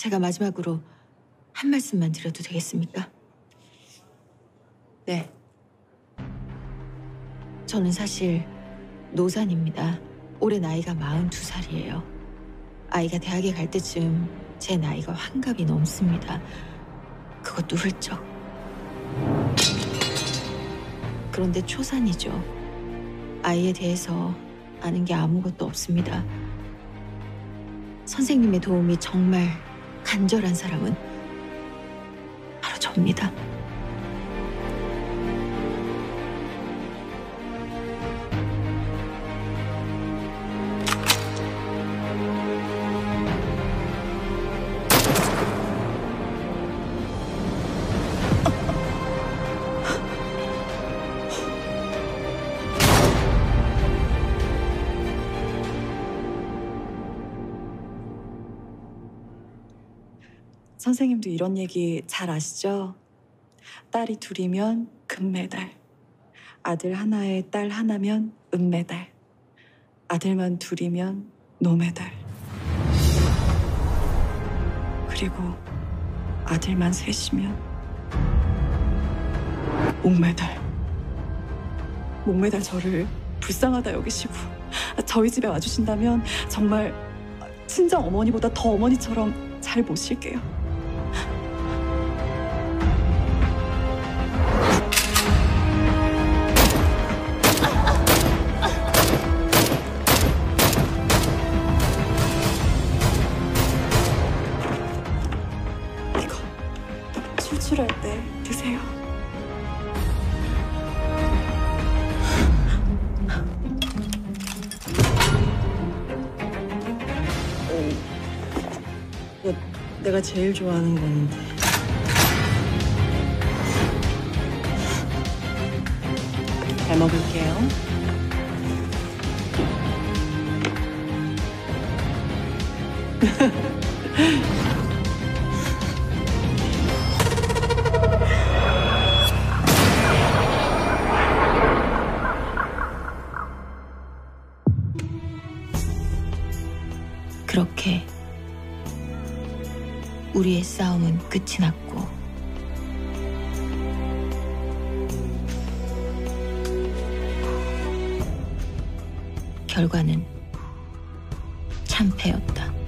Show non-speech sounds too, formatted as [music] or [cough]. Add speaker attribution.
Speaker 1: 제가 마지막으로 한 말씀만 드려도 되겠습니까?
Speaker 2: 네.
Speaker 1: 저는 사실 노산입니다. 올해 나이가 42살이에요. 아이가 대학에 갈 때쯤 제 나이가 환갑이 넘습니다. 그것도 훌쩍. 그런데 초산이죠. 아이에 대해서 아는 게 아무것도 없습니다. 선생님의 도움이 정말 간절한 사람은 바로 접니다.
Speaker 2: 선생님도 이런 얘기 잘 아시죠? 딸이 둘이면 금메달. 아들 하나에 딸 하나면 은메달. 아들만 둘이면 노메달. 그리고 아들만 셋이면 목메달. 목메달 저를 불쌍하다 여기시고 저희 집에 와주신다면 정말 친정 어머니보다 더 어머니처럼 잘 모실게요. 출출할 때 드세요. 어, 내가 제일 좋아하는 건데. 잘 먹을게요. [laughs]
Speaker 1: 그렇게 우리의 싸움은 끝이 났고 결과는 참패였다.